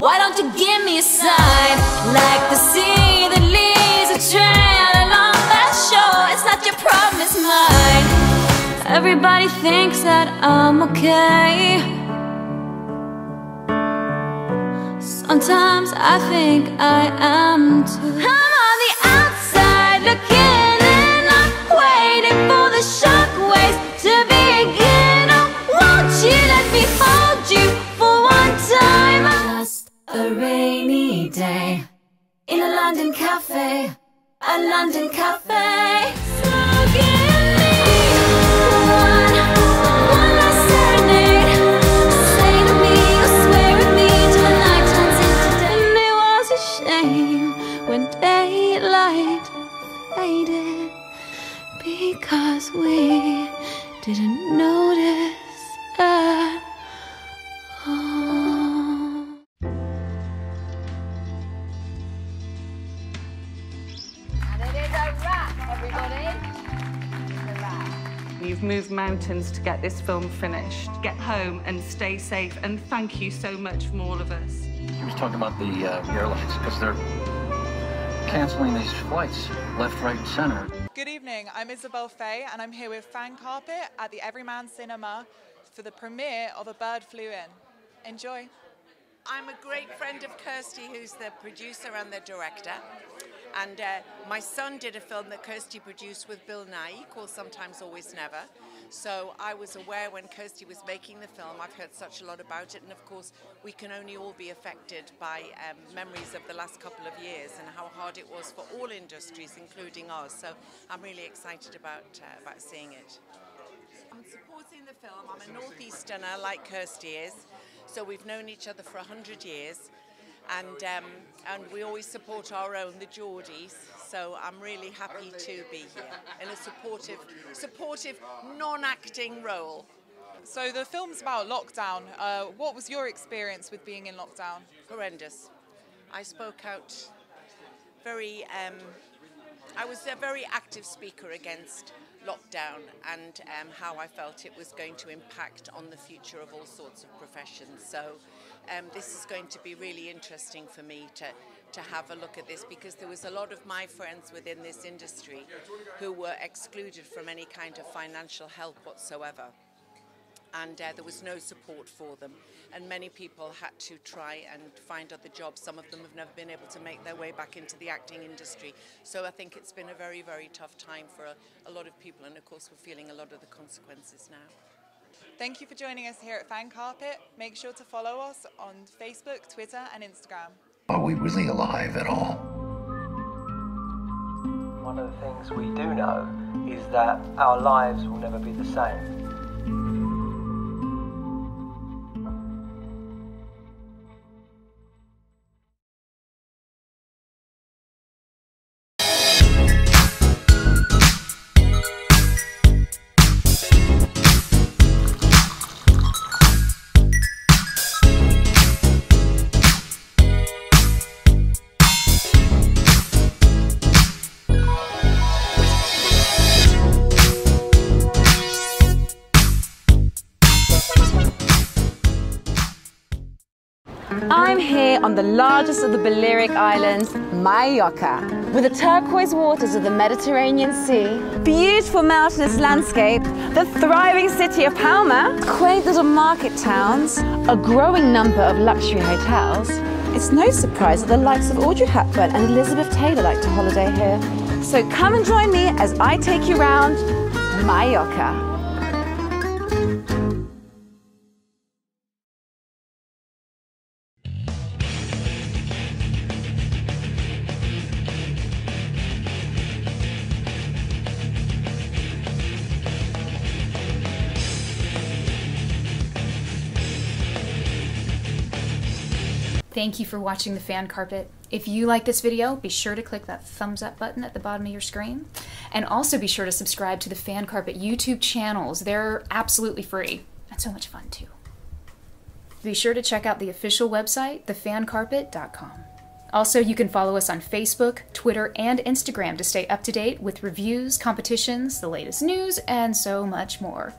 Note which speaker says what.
Speaker 1: Why don't you give me a sign? Like the sea that leaves a trail along that shore. It's not your problem, it's mine. Everybody thinks that I'm okay. Sometimes I think I am too. I'm on the in a London cafe. A London cafe. So give me one, one last serenade. Say to me, swear me till night turns into day. It was a shame when daylight faded because we didn't notice
Speaker 2: everybody. It's a wrap.
Speaker 3: You've moved mountains to get this film finished. Get home and stay safe, and thank you so much from all of us.
Speaker 4: He was talking about the, uh, airlines because they're canceling these flights left, right, and center.
Speaker 5: Good evening, I'm Isabelle Faye and I'm here with Fan Carpet at the Everyman Cinema for the premiere of A Bird Flew In. Enjoy.
Speaker 6: I'm a great friend of Kirsty, who's the producer and the director. And uh, my son did a film that Kirsty produced with Bill Nighy called Sometimes Always Never. So I was aware when Kirsty was making the film, I've heard such a lot about it. And of course, we can only all be affected by um, memories of the last couple of years and how hard it was for all industries, including ours. So I'm really excited about, uh, about seeing it. I'm supporting the film. I'm a northeasterner like Kirsty is. So we've known each other for 100 years. And, um, and we always support our own, the Geordies. So I'm really happy to be here in a supportive, supportive, non-acting role.
Speaker 5: So the film's about lockdown. Uh, what was your experience with being in lockdown?
Speaker 6: Horrendous. I spoke out very. Um, I was a very active speaker against lockdown and um, how I felt it was going to impact on the future of all sorts of professions. So um, this is going to be really interesting for me to, to have a look at this because there was a lot of my friends within this industry who were excluded from any kind of financial help whatsoever and uh, there was no support for them. And many people had to try and find other jobs. Some of them have never been able to make their way back into the acting industry. So I think it's been a very, very tough time for a, a lot of people, and of course, we're feeling a lot of the consequences now.
Speaker 5: Thank you for joining us here at Fan Carpet. Make sure to follow us on Facebook, Twitter, and Instagram.
Speaker 4: Are we really alive at all?
Speaker 7: One of the things we do know is that our lives will never be the same.
Speaker 8: I'm here on the largest of the Balearic Islands, Mallorca. With the turquoise waters of the Mediterranean Sea, beautiful mountainous landscape, the thriving city of Palma, quaint little market towns, a growing number of luxury hotels, it's no surprise that the likes of Audrey Hepburn and Elizabeth Taylor like to holiday here. So come and join me as I take you round Mallorca.
Speaker 9: Thank you for watching the fan carpet. If you like this video, be sure to click that thumbs up button at the bottom of your screen. And also be sure to subscribe to the fan carpet YouTube channels. They're absolutely free and so much fun too. Be sure to check out the official website, thefancarpet.com. Also, you can follow us on Facebook, Twitter, and Instagram to stay up to date with reviews, competitions, the latest news, and so much more.